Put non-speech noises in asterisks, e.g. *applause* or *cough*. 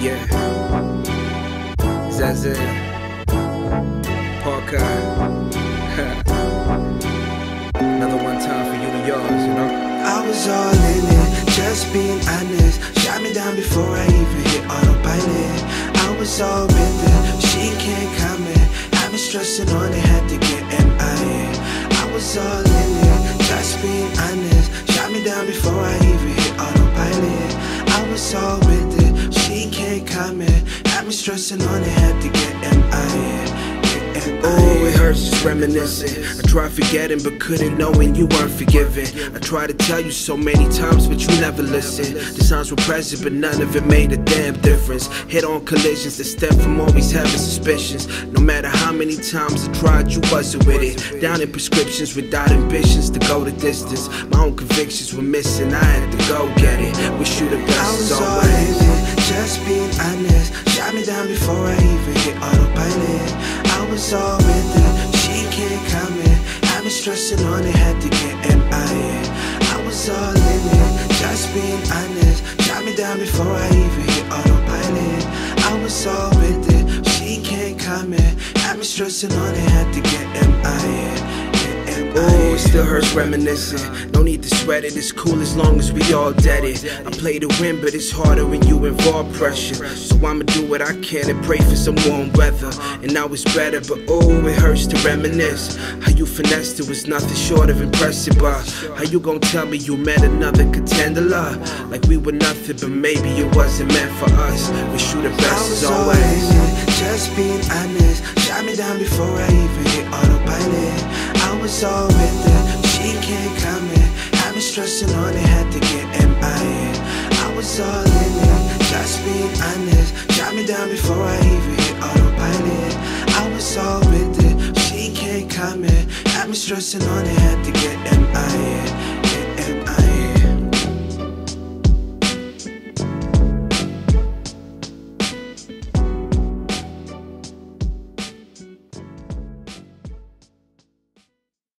Yeah. Zaza. Pawcut. *laughs* Another one time for you and yours, you know? I was all in it, just being honest. Shot me down before I even hit autopilot. I was all with it, she can't comment. Had me stressing on it, had to get MIA. I was all in it, just being honest. Shot me down before I even hit autopilot. I was all with it, comment. Had me stressing on it, had to get MIA. Oh, it hurts just reminiscing. I tried forgetting, but couldn't knowing you weren't forgiven. I tried to tell you so many times, but you never listened. The signs were present, but none of it made a damn difference. Hit on collisions that stem from always having suspicions. No matter how many times I tried, you wasn't with it. Down in prescriptions without ambitions to go the distance. My own convictions were missing, I had to go get it. Before I even hit autopilot. I was all with it, she can't comment. Had me stressing on it, had to get MIA. I was all in it, just being honest. Shot me down before I even hit autopilot. I was all with it, she can't comment. Had me stressing on it, had to get MIA. Get Oh, it still hurts reminiscing. No need to sweat it, it's cool as long as we all dead it. I play to win, but it's harder when you involve pressure. So I'ma do what I can and pray for some warm weather. And now it's better, but oh, it hurts to reminisce. How you finessed it was nothing short of impressive. But how you gon' tell me you met another contender? love? Like we were nothing, but maybe it wasn't meant for us. We shoot the best as always. just being honest. Shot me down before I even hit autopilot. I was all with it, she can't comment. Had me stressing on it, had to get MIA. I was all in it, just being honest. Shot me down before I even hit autopilot. I was all with it, she can't comment. Had me stressing on it, had to get.